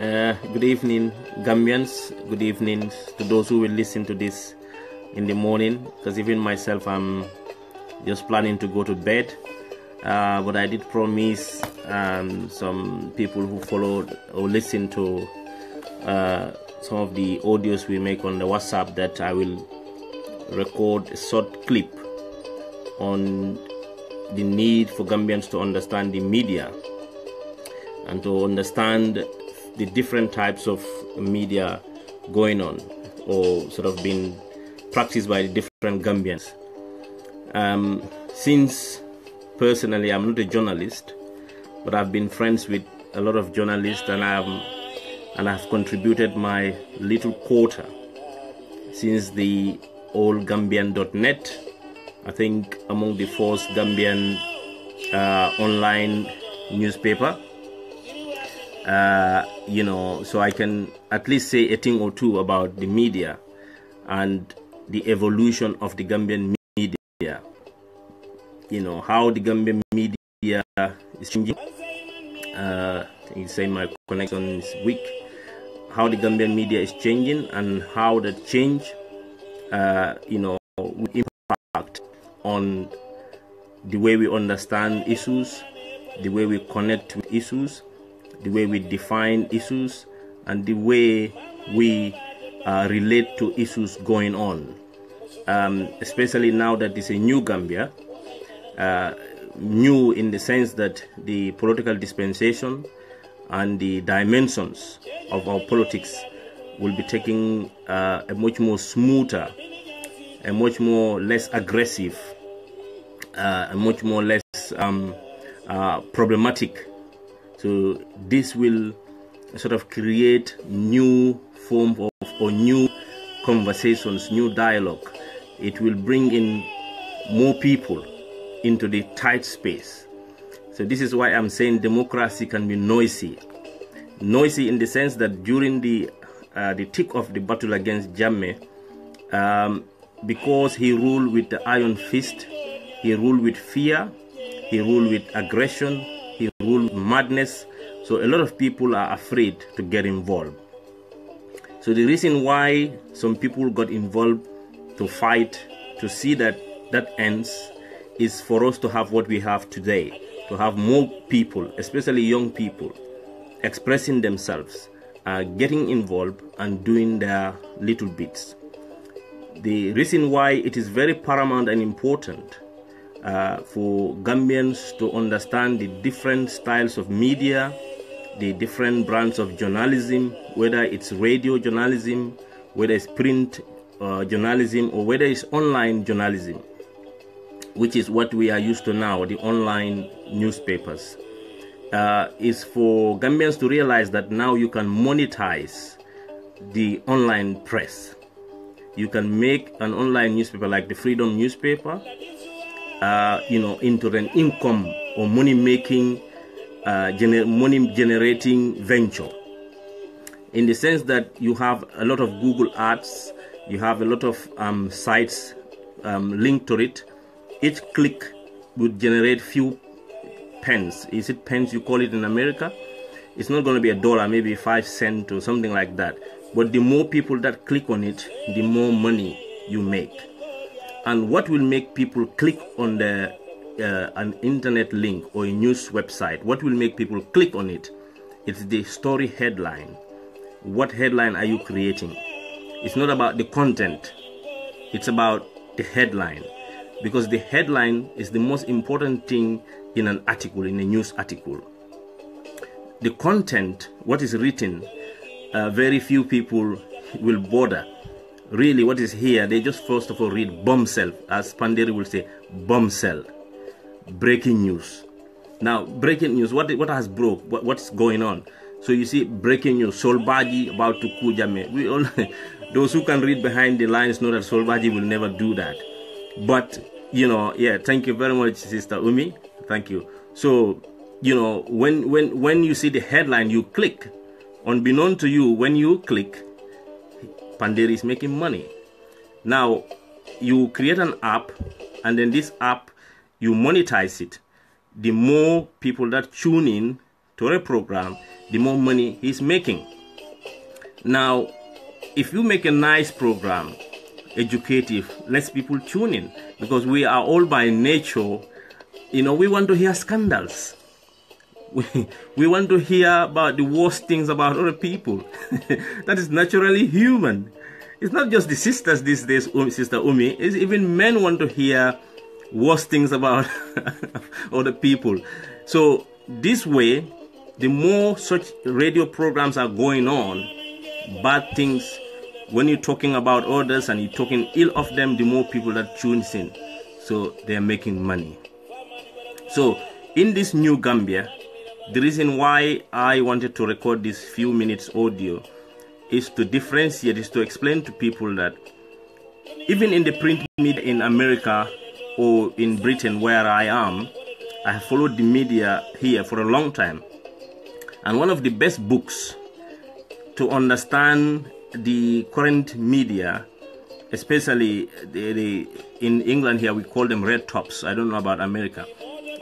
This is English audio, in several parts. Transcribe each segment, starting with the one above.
Uh, good evening, Gambians. Good evening to those who will listen to this in the morning. Because even myself, I'm just planning to go to bed. Uh, but I did promise um, some people who followed or listen to uh, some of the audios we make on the WhatsApp that I will record a short clip on the need for Gambians to understand the media and to understand the different types of media going on or sort of being practiced by the different Gambians. Um, since personally I'm not a journalist, but I've been friends with a lot of journalists and I've and I've contributed my little quota since the old Gambian.net. I think among the first Gambian uh, online newspaper uh, you know, so I can at least say a thing or two about the media and the evolution of the Gambian media. You know, how the Gambian media is changing. Uh, you say my connection is weak. How the Gambian media is changing and how that change, uh, you know, will impact on the way we understand issues, the way we connect with issues, the way we define issues, and the way we uh, relate to issues going on. Um, especially now that it's a new Gambia, uh, new in the sense that the political dispensation and the dimensions of our politics will be taking uh, a much more smoother, a much more less aggressive, uh, a much more less um, uh, problematic so this will sort of create new form of or new conversations, new dialogue. It will bring in more people into the tight space. So this is why I'm saying democracy can be noisy. Noisy in the sense that during the uh, the thick of the battle against Jammeh, um, because he ruled with the iron fist, he ruled with fear, he ruled with aggression, he ruled madness. So a lot of people are afraid to get involved. So the reason why some people got involved to fight to see that that ends is for us to have what we have today, to have more people, especially young people, expressing themselves, uh, getting involved and doing their little bits. The reason why it is very paramount and important uh, for Gambians to understand the different styles of media, the different brands of journalism, whether it's radio journalism, whether it's print uh, journalism, or whether it's online journalism, which is what we are used to now, the online newspapers, uh, is for Gambians to realize that now you can monetize the online press. You can make an online newspaper like the Freedom newspaper, uh, you know, into an income or money making, uh, gener money generating venture. In the sense that you have a lot of Google ads, you have a lot of um, sites um, linked to it. Each click would generate few pence. Is it pence you call it in America? It's not going to be a dollar, maybe five cent or something like that. But the more people that click on it, the more money you make and what will make people click on the uh, an internet link or a news website? What will make people click on it? It's the story headline. What headline are you creating? It's not about the content. It's about the headline. Because the headline is the most important thing in an article in a news article. The content what is written uh, very few people will bother really what is here they just first of all read bomb bombshell as Pa Nderry will say bombshell breaking news. Now breaking news what what has broke? What, what's going on? So you see breaking news. Saul Badjie about to coup Jammeh. we all those who can read behind the lines know that Saul Badjie will never do that. But you know yeah thank you very much sister umi. Thank you. So you know when when when you see the headline you click. Unbeknown to you when you click Pa Nderry is making money. Now, you create an app, and then this app, you monetize it. The more people that tune in to a program, the more money he's making. Now, if you make a nice program, educative, less people tune in because we are all by nature, you know, we want to hear scandals. We, we want to hear about the worst things about other people. that is naturally human. It's not just the sisters these days, um, Sister Umi, it's even men want to hear worst things about other people. So, this way, the more such radio programs are going on, bad things when you're talking about others and you're talking ill of them, the more people that tunes in. So they're making money. So in this new Gambia, the reason why I wanted to record this few minutes audio is to differentiate, is to explain to people that even in the print media in America or in Britain where I am, I have followed the media here for a long time. And one of the best books to understand the current media, especially the, the, in England here, we call them red tops. I don't know about America.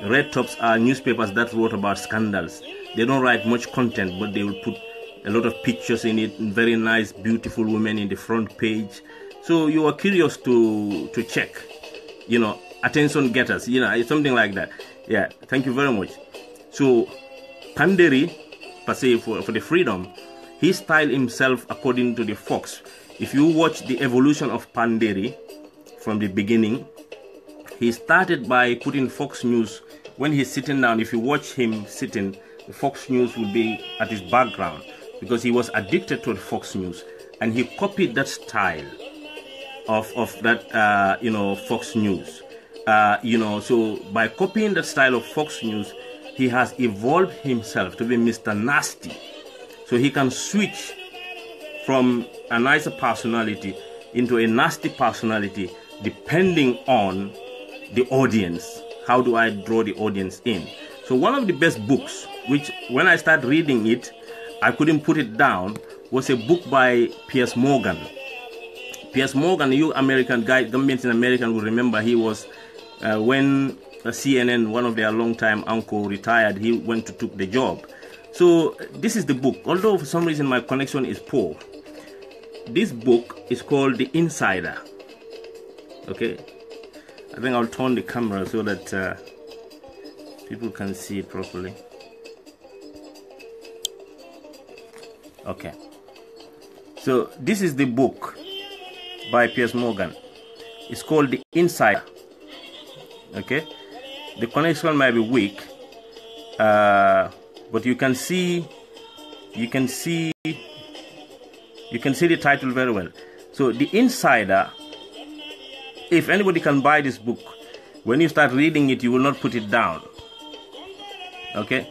Red tops are newspapers that wrote about scandals. They don't write much content, but they will put a lot of pictures in it, very nice, beautiful women in the front page. So you are curious to to check, you know, attention getters, you know, something like that. Yeah, thank you very much. So Pa Nderry, per se, for, for the freedom, he styled himself according to the fox. If you watch the evolution of Pa Nderry from the beginning, he started by putting Fox News. When he's sitting down, if you watch him sitting, Fox News will be at his background because he was addicted to Fox News and he copied that style of, of that, uh, you know, Fox News. Uh, you know, so by copying that style of Fox News, he has evolved himself to be Mr. Nasty so he can switch from a nicer personality into a nasty personality depending on the audience. How do I draw the audience in? So one of the best books, which when I started reading it, I couldn't put it down, was a book by Piers Morgan. Piers Morgan, you American guy, Gambians in America will remember he was uh, when CNN, one of their long-time uncle, retired. He went to took the job, so this is the book. Although for some reason my connection is poor, this book is called The Insider. Okay, I think I'll turn the camera so that uh, people can see it properly. Okay, so this is the book by Piers Morgan. It's called The Insider. Okay, the connection might be weak. Uh, but you can see you can see you can see the title very well so the insider if anybody can buy this book when you start reading it you will not put it down. Okay?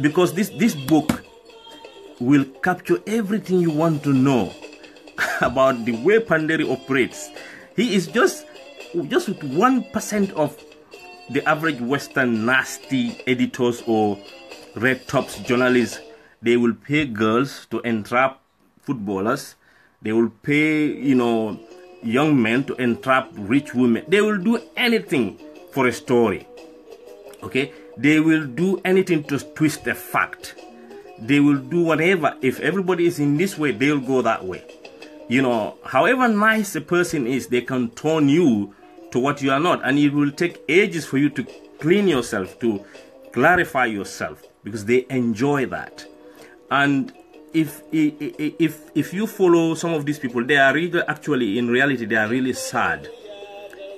Because this this book will capture everything you want to know about the way Pa Nderry operates. He is just just one percent of the average Western nasty editors or red tops journalists, they will pay girls to entrap footballers. They will pay, you know, young men to entrap rich women. They will do anything for a story. Okay? They will do anything to twist a fact. They will do whatever. If everybody is in this way, they'll go that way. You know, however nice a person is, they can turn you to what you are not. And it will take ages for you to clean yourself, to clarify yourself, because they enjoy that. And if if if you follow some of these people, they are really actually in reality they are really sad,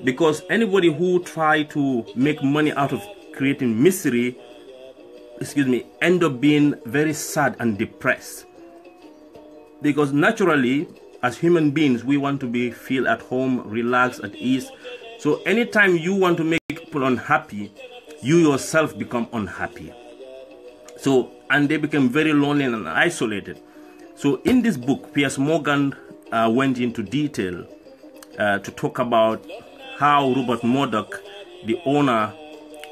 because anybody who try to make money out of creating misery, excuse me, end up being very sad and depressed, because naturally as human beings we want to be feel at home, relaxed, at ease, so anytime you want to make people unhappy, you yourself become unhappy. So, and they became very lonely and isolated. So in this book, Piers Morgan uh, went into detail uh, to talk about how Robert Murdoch, the owner,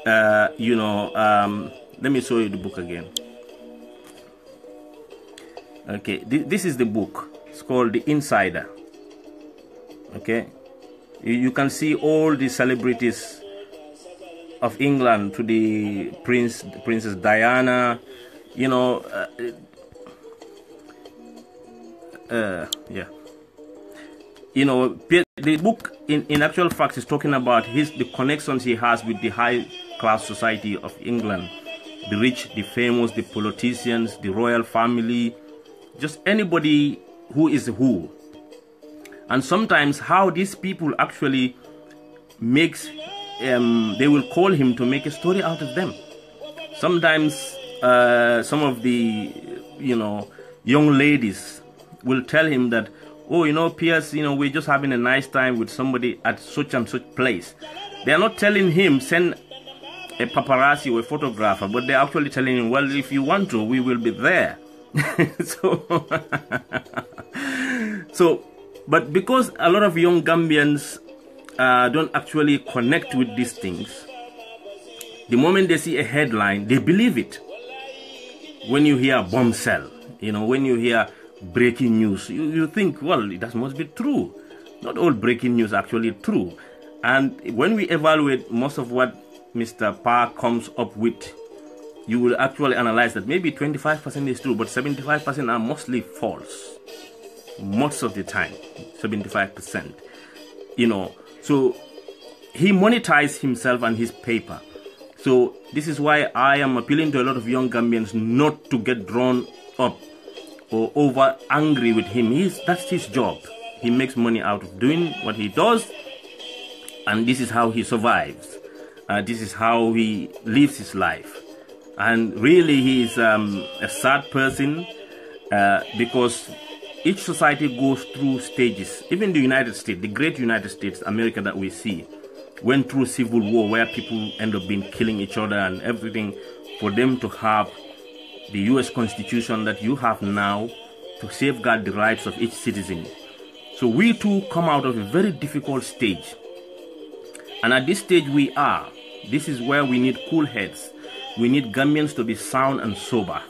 uh, you know, um, let me show you the book again. Okay, th this is the book. It's called The Insider. Okay, you can see all the celebrities of England to the Prince Princess Diana, you know, uh, uh, yeah. You know, the book in, in actual fact is talking about his the connections he has with the high class society of England, the rich, the famous, the politicians, the royal family, just anybody who is who. And sometimes how these people actually makes um, they will call him to make a story out of them. Sometimes uh, some of the you know young ladies will tell him that oh you know Piers you know we're just having a nice time with somebody at such and such place. They are not telling him send a paparazzi or a photographer, but they're actually telling him well if you want to we will be there. so so but because a lot of young Gambians uh, don't actually connect with these things, the moment they see a headline, they believe it. When you hear bombshell, you know, when you hear breaking news, you, you think, well, that must be true. Not all breaking news actually true. And when we evaluate most of what Mr. Park comes up with, you will actually analyze that maybe 25% is true, but 75% are mostly false. Most of the time, 75%. You know, so he monetized himself and his paper. So this is why I am appealing to a lot of young Gambians not to get drawn up or over angry with him. He's, that's his job. He makes money out of doing what he does, and this is how he survives. Uh, this is how he lives his life. And really, he is um, a sad person uh, because each society goes through stages. Even the United States, the great United States, America that we see, went through civil war where people end up being killing each other and everything for them to have the US Constitution that you have now to safeguard the rights of each citizen. So we too come out of a very difficult stage. And at this stage we are. This is where we need cool heads. We need Gambians to be sound and sober.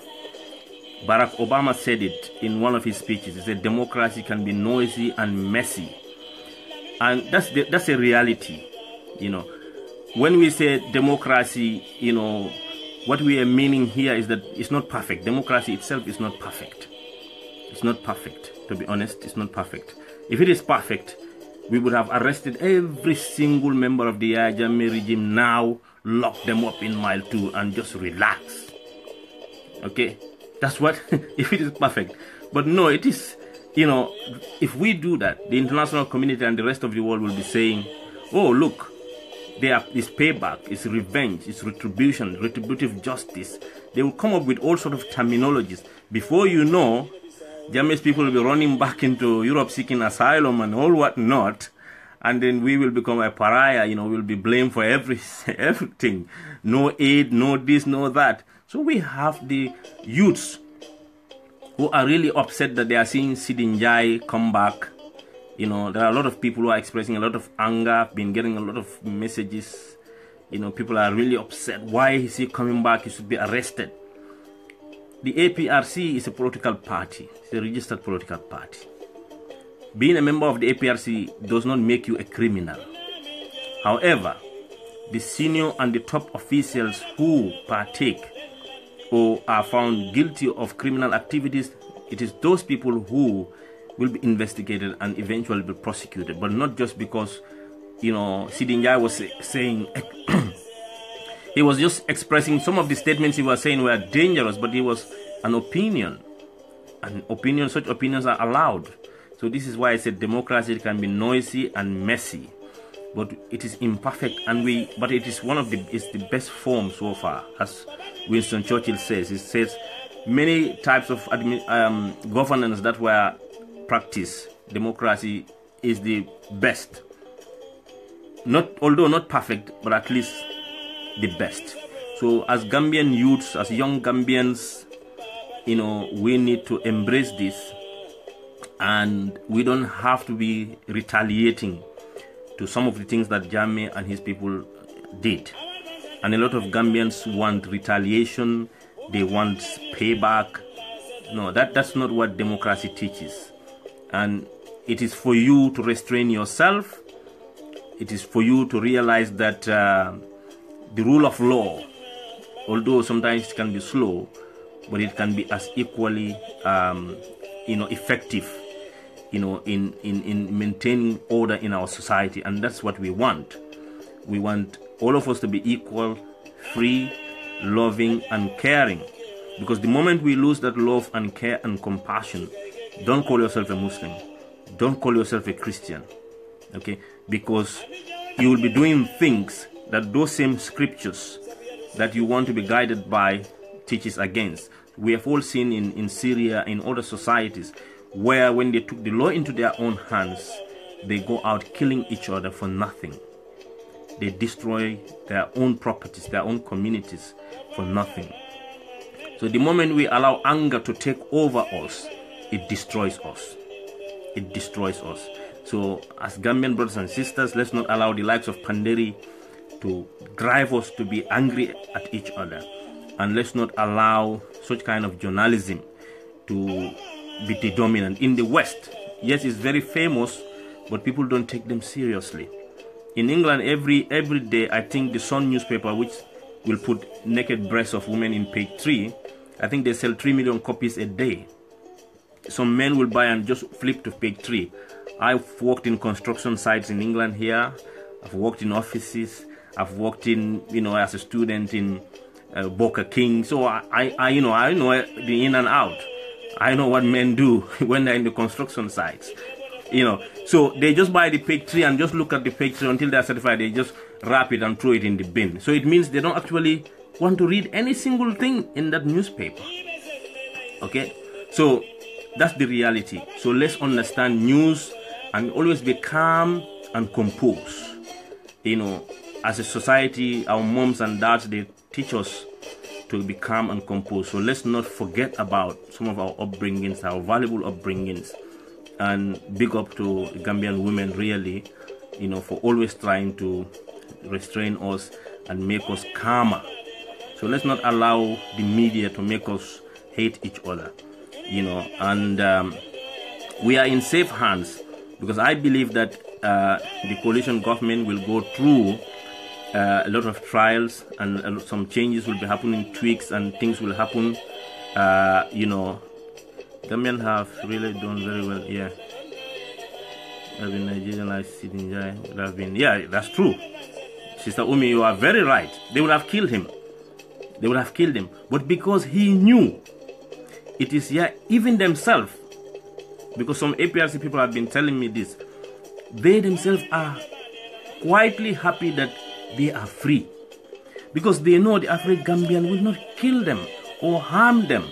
Barack Obama said it in one of his speeches. He said democracy can be noisy and messy. And that's the, that's a reality, you know. When we say democracy, you know, what we are meaning here is that it's not perfect. Democracy itself is not perfect. It's not perfect. To be honest, it's not perfect. If it is perfect, we would have arrested every single member of the Yahya regime now, locked them up in mile two, and just relax. Okay? That's what, if it is perfect. But no, it is, you know, if we do that, the international community and the rest of the world will be saying, oh, look, there is payback, it's revenge, it's retribution, retributive justice. They will come up with all sort of terminologies. Before you know, Jammeh's people will be running back into Europe seeking asylum and all what not. And then we will become a pariah, you know, we'll be blamed for every, everything. No aid, no this, no that. So we have the youths who are really upset that they are seeing Seedy Njie come back. You know, there are a lot of people who are expressing a lot of anger, been getting a lot of messages. You know, people are really upset. Why is he coming back? He should be arrested. The APRC is a political party, it's a registered political party. Being a member of the APRC does not make you a criminal. However, the senior and the top officials who partake or are found guilty of criminal activities, it is those people who will be investigated and eventually be prosecuted, but not just because, you know, Seedy Njie was saying, he was just expressing some of the statements he was saying were dangerous, but it was an opinion. An opinion, such opinions are allowed. So this is why I said democracy can be noisy and messy but it is imperfect and we but it is one of the it's the best form so far as winston churchill says. He says many types of um, governance that were practiced democracy is the best. Not although not perfect but at least the best. So as gambian youths as young gambians you know we need to embrace this and we don't have to be retaliating to some of the things that Jammeh and his people did. And a lot of Gambians want retaliation, they want payback. No, that, that's not what democracy teaches. And it is for you to restrain yourself. It is for you to realize that uh, the rule of law, although sometimes it can be slow, but it can be as equally, um, you know, effective, you know, in, in, in maintaining order in our society. And that's what we want. We want all of us to be equal, free, loving, and caring. Because the moment we lose that love and care and compassion, don't call yourself a Muslim. Don't call yourself a Christian. Okay? Because you will be doing things that those same scriptures that you want to be guided by teaches against. We have all seen in, in Syria, in other societies, where when they took the law into their own hands, they go out killing each other for nothing. They destroy their own properties, their own communities for nothing. So the moment we allow anger to take over us, it destroys us. It destroys us. So as Gambian brothers and sisters, let's not allow the likes of Pa Nderry to drive us to be angry at each other. And let's not allow such kind of journalism to be the dominant. In the West, yes, it's very famous, but people don't take them seriously. In England, every every day, I think the Sun newspaper, which will put naked breasts of women in page three, I think they sell three million copies a day. Some men will buy and just flip to page three. I've worked in construction sites in England here. I've worked in offices. I've worked in, you know, as a student in uh, Boca King. So I, I, you know, I know the in and out. I know what men do when they're in the construction sites. You know, so they just buy the page three and just look at the page three until they're satisfied. They just wrap it and throw it in the bin. So it means they don't actually want to read any single thing in that newspaper. Okay, so that's the reality. So let's understand news and always be calm and composed. You know, as a society, our moms and dads they teach us to be calm and composed. So let's not forget about some of our upbringings, our valuable upbringings, and big up to Gambian women really, you know, for always trying to restrain us and make us calmer. So let's not allow the media to make us hate each other, you know, and um, we are in safe hands because I believe that uh, the coalition government will go through uh, a lot of trials and uh, some changes will be happening, tweaks and things will happen. Uh, you know, Gambian have really done very well. Yeah, I've been Nigerian like sitting have been yeah, that's true. Sister Umi, you are very right. They would have killed him. They would have killed him, but because he knew, it is yeah, even themselves. Because some APRC people have been telling me this, they themselves are quietly happy that they are free. Because they know the Afro Gambian will not kill them or harm them.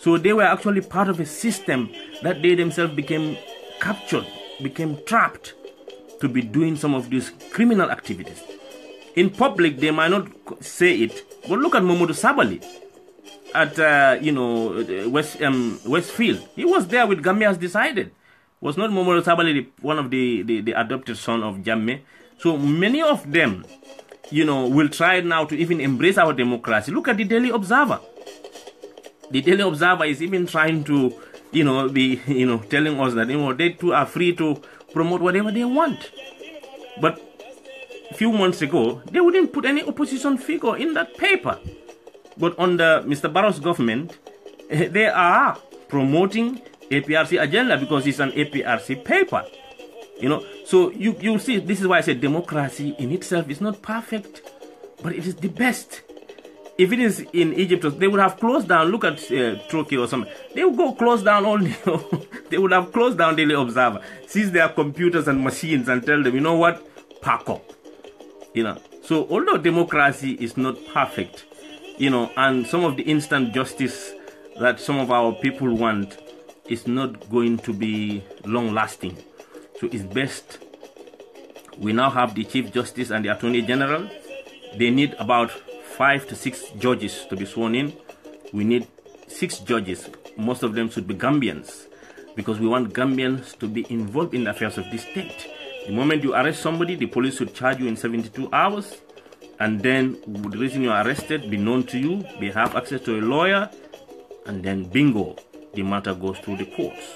So they were actually part of a system that they themselves became captured, became trapped to be doing some of these criminal activities. In public, they might not say it, but look at Momodou Sabally at uh, you know West um, Westfield. He was there with Gambia has decided. Was not Momodou Sabally one of the, the, the adopted son of Jammeh? So many of them, you know, will try now to even embrace our democracy. Look at the Daily Observer. The Daily Observer is even trying to, you know, be, you know, telling us that, you know, they too are free to promote whatever they want. But a few months ago, they wouldn't put any opposition figure in that paper. But under Mr. Barrow's government, they are promoting APRC agenda because it's an APRC paper. You know, so you you see, this is why I said democracy in itself is not perfect, but it is the best. If it is in Egypt, they would have closed down. Look at uh, Turkey or something. They would go close down all. they would have closed down Daily Observer, seize their computers and machines, and tell them, you know what, pack up. You know. So although democracy is not perfect, you know, and some of the instant justice that some of our people want is not going to be long lasting. So it's best we now have the Chief Justice and the Attorney General. They need about five to six judges to be sworn in. We need six judges. Most of them should be Gambians because we want Gambians to be involved in the affairs of this state. The moment you arrest somebody, the police should charge you in 72 hours. And then the reason you are arrested be known to you, they have access to a lawyer, and then bingo, the matter goes through the courts.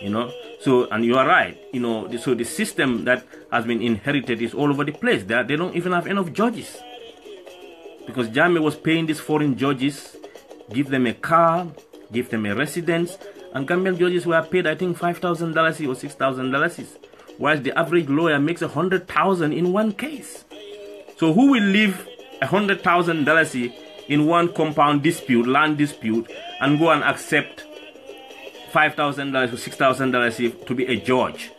You know, so, and you are right, you know, so the system that has been inherited is all over the place. They, they don't even have enough judges. because Jammeh was paying these foreign judges, give them a car, give them a residence, and Gambian judges were paid, I think, five thousand dollars or six thousand dollars, whereas the average lawyer makes a hundred thousand in one case. So who will leave a hundred thousand dollars in one compound dispute, land dispute, and go and accept five thousand dollars or six thousand dollars to be a judge,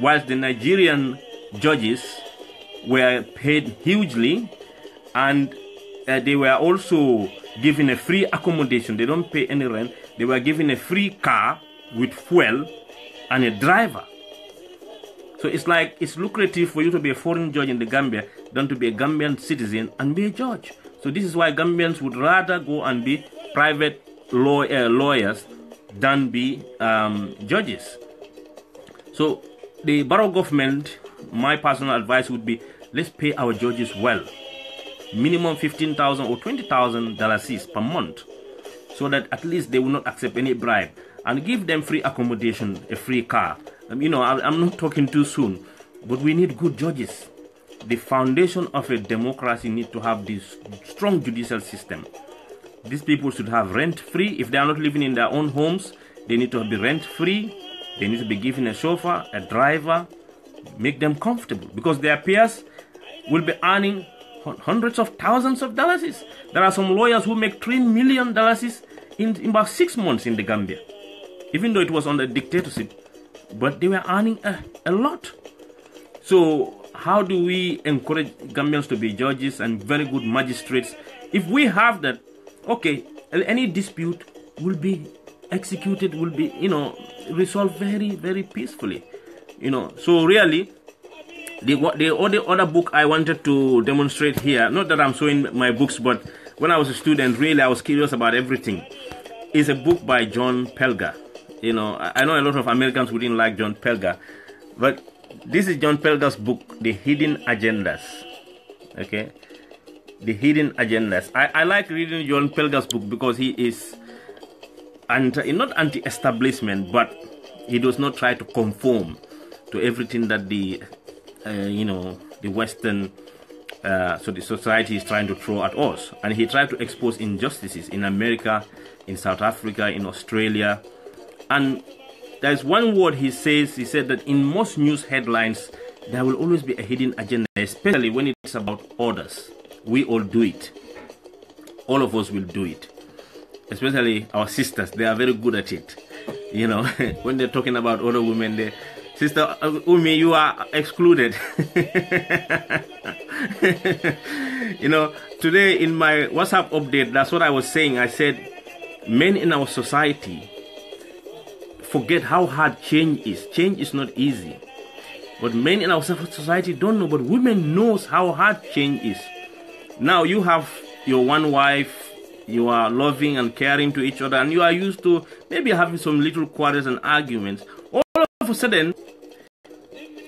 whilst the Nigerian judges were paid hugely and uh, they were also given a free accommodation. They don't pay any rent. They were given a free car with fuel and a driver. So it's like it's lucrative for you to be a foreign judge in the Gambia than to be a Gambian citizen and be a judge. So this is why Gambians would rather go and be private law, uh, lawyers than be um, judges. So the Barrow government, my personal advice would be let's pay our judges well. Minimum 15000 or 20000 dollars per month so that at least they will not accept any bribe and give them free accommodation a free car. Um, you know I, i'm not talking too soon but we need good judges. The foundation of a democracy need to have this strong judicial system these people should have rent free if they are not living in their own homes they need to be rent free they need to be given a chauffeur a driver make them comfortable because their peers will be earning hundreds of thousands of dollars. There are some lawyers who make three million dollars in, in about six months in the Gambia, even though it was under dictatorship, but they were earning a, a lot. So how do we encourage Gambians to be judges and very good magistrates? If we have that, okay, any dispute will be executed, will be, you know, resolved very, very peacefully. You know, so really, the, the other, other book I wanted to demonstrate here, not that I'm showing my books, but when I was a student, really I was curious about everything, is a book by John Pilger. You know, I know a lot of Americans who didn't like John Pilger, but this is John Pilger's book, The Hidden Agendas. Okay? The Hidden Agendas. I, I like reading John Pilger's book because he is anti, not anti-establishment, but he does not try to conform to everything that the uh, you know, the Western, uh, so the society is trying to throw at us. And he tried to expose injustices in America, in South Africa, in Australia. And there's one word he says, he said that in most news headlines, there will always be a hidden agenda, especially when it's about orders. We all do it. All of us will do it. Especially our sisters, they are very good at it. You know, when they're talking about other women, they Sister uh, Umi, you are excluded. you know, today in my WhatsApp update, that's what I was saying. I said, men in our society forget how hard change is. Change is not easy. But men in our society don't know, but women knows how hard change is. Now you have your one wife, you are loving and caring to each other, and you are used to maybe having some little quarrels and arguments All of a sudden,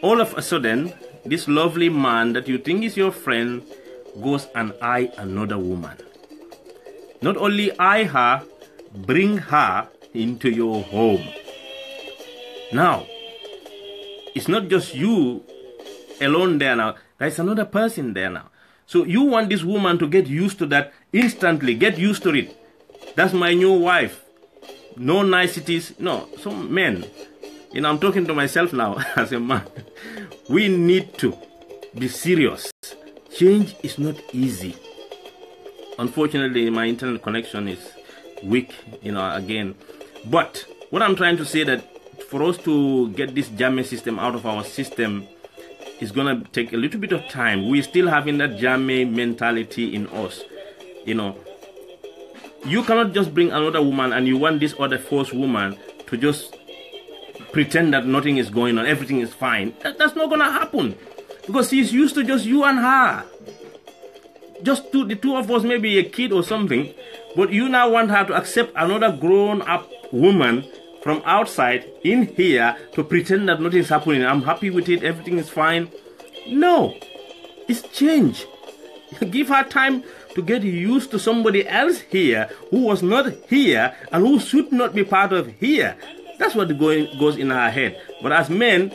all of a sudden, this lovely man that you think is your friend goes and eye another woman. Not only eye her, bring her into your home. Now, it's not just you alone there now. There's another person there now. So you want this woman to get used to that instantly. Get used to it. That's my new wife. No niceties. No, some men you know, I'm talking to myself now as a man. We need to be serious. Change is not easy. Unfortunately, my internet connection is weak, you know, again. But what I'm trying to say that for us to get this Jammeh system out of our system is gonna take a little bit of time. We're still having that Jammeh mentality in us. You know, you cannot just bring another woman and you want this other false woman to just pretend that nothing is going on, everything is fine. That, that's not gonna happen. Because he's used to just you and her. Just two, the two of us, maybe a kid or something. But you now want her to accept another grown up woman from outside in here to pretend that nothing's happening. I'm happy with it, everything is fine. No, it's change. Give her time to get used to somebody else here who was not here and who should not be part of here. That's what going goes in her head. But as men,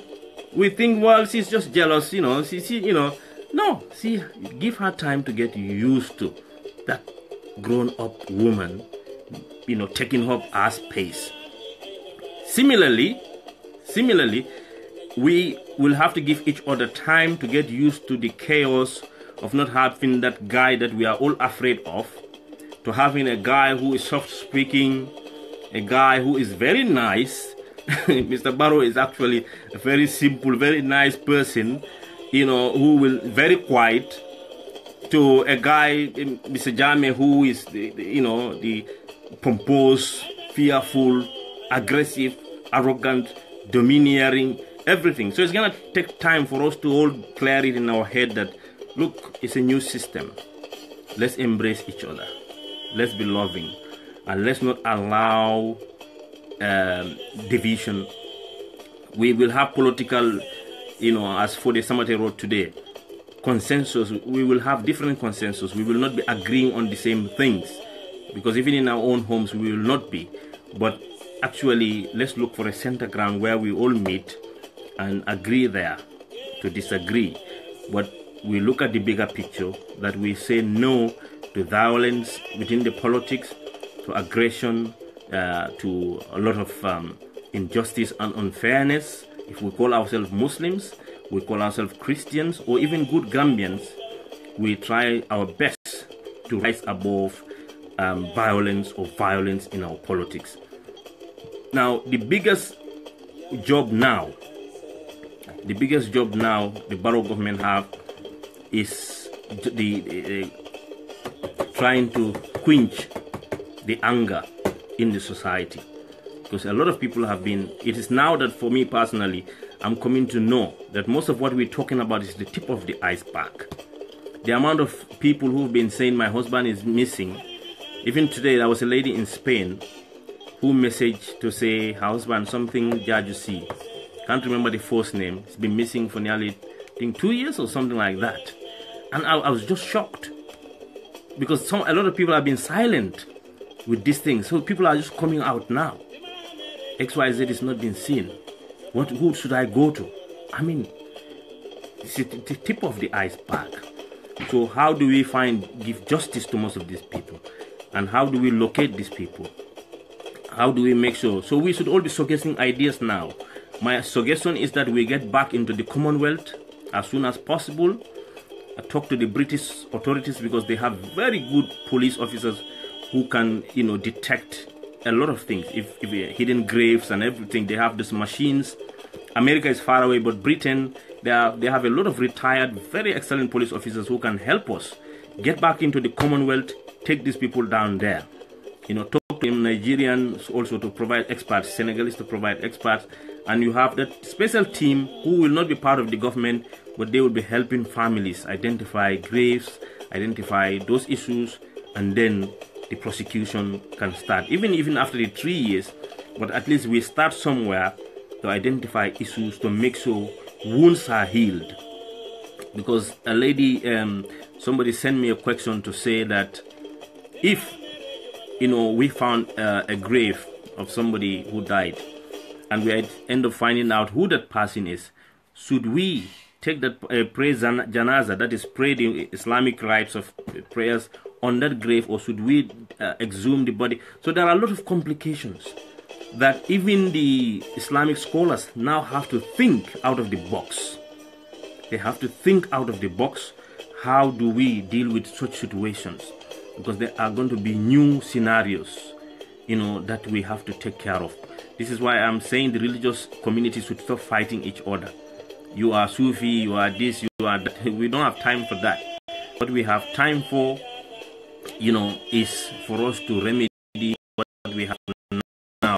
we think, well, she's just jealous, you know. She, she, you know. No, see, give her time to get used to that grown up woman, you know, taking up our space. Similarly, similarly, we will have to give each other time to get used to the chaos of not having that guy that we are all afraid of, to having a guy who is soft speaking, a guy who is very nice. Mr. Barrow is actually a very simple, very nice person, you know, who will very quiet. To a guy, um, Mr. Jammeh, who is, you know, the pompous, fearful, aggressive, arrogant, domineering, everything. So it's gonna take time for us to hold it in our head that look, it's a new system. Let's embrace each other. Let's be loving, and let's not allow um, division. We will have political, you know, as for the Samate Road today, consensus. We will have different consensus. We will not be agreeing on the same things, because even in our own homes, we will not be. But actually, let's look for a center ground where we all meet and agree there to disagree. But we look at the bigger picture that we say no to violence within the politics, to aggression, uh, to a lot of um, injustice and unfairness. If we call ourselves Muslims, we call ourselves Christians, or even good Gambians, we try our best to rise above um, violence or violence in our politics. Now, the biggest job now the biggest job now the Barrow government have is the, trying to quench the anger in the society. Because a lot of people have been it is now that for me personally i'm coming to know that most of what we're talking about is the tip of the iceberg. The amount of people who've been saying my husband is missing. Even today there was a lady in spain who messaged to say husband something judge see can't remember the first name. It's been missing for nearly, I think, two years or something like that. And I, I was just shocked because some a lot of people have been silent with these things. So people are just coming out now. XYZ is not being seen. What who should I go to? I mean, it's the tip of the iceberg. So how do we find give justice to most of these people? And how do we locate these people? How do we make sure? So we should all be suggesting ideas now my suggestion is that we get back into the Commonwealth as soon as possible. I talk to the British authorities because they have very good police officers who can, you know, detect a lot of things. If, if uh, hidden graves and everything, they have these machines. America is far away, but Britain, they, are, they have a lot of retired, very excellent police officers who can help us get back into the Commonwealth, take these people down there. You know, to Nigerians also to provide experts, Senegalese to provide experts, and you have that special team who will not be part of the government but they will be helping families identify graves identify those issues and then the prosecution can start. Even even after the three years but at least we start somewhere to identify issues to make sure wounds are healed. Because a lady um, somebody sent me a question to say that if you know we found uh, a grave of somebody who died and we end up finding out who that person is, should we take that uh, pray janaza, that is pray the Islamic rites of prayers on that grave, or should we uh, exhume the body? So there are a lot of complications that even the Islamic scholars now have to think out of the box. They have to think out of the box. How do we deal with such situations? Because there are going to be new scenarios, you know, that we have to take care of. This is why I'm saying the religious communities should stop fighting each other. You are Sufi, you are this, you are that. We don't have time for that. What we have time for, you know, is for us to remedy what we have now.